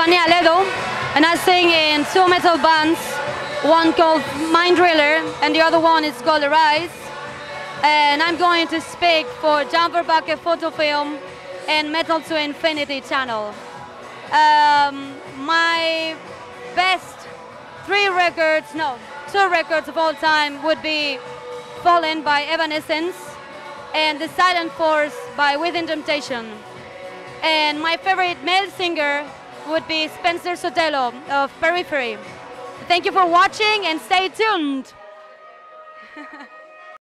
Fanny Aledo, and I sing in two metal bands, one called Mind Driller, and the other one is called Arise. And I'm going to speak for Jan Vervaeke Photo Film and Metal to Infinity channel. Um, my best three records, no, two records of all time would be Fallen by Evanescence and The Silent Force by Within Temptation. And my favorite male singer would be Spencer Sotelo of Periphery. Thank you for watching and stay tuned.